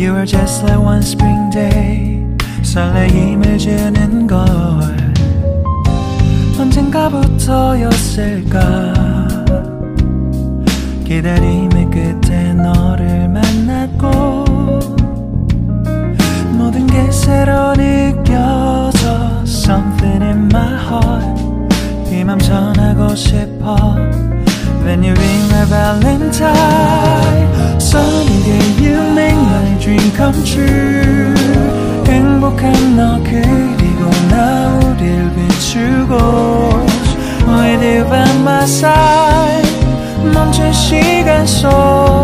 You are just like one spring day 설레임을 주는 걸 언젠가부터였을까 기다림의 끝에 너를 만났고 모든 게 새로 느껴져 Something in my heart 이맘 전하고 싶어 When you ring my valentine true 행복한 너 그리고 나 우릴 비추고 With you by my side 멈춘 시간 속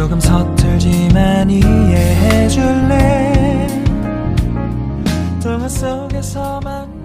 조금 서툴지만 이해해줄래? 동화 속에서만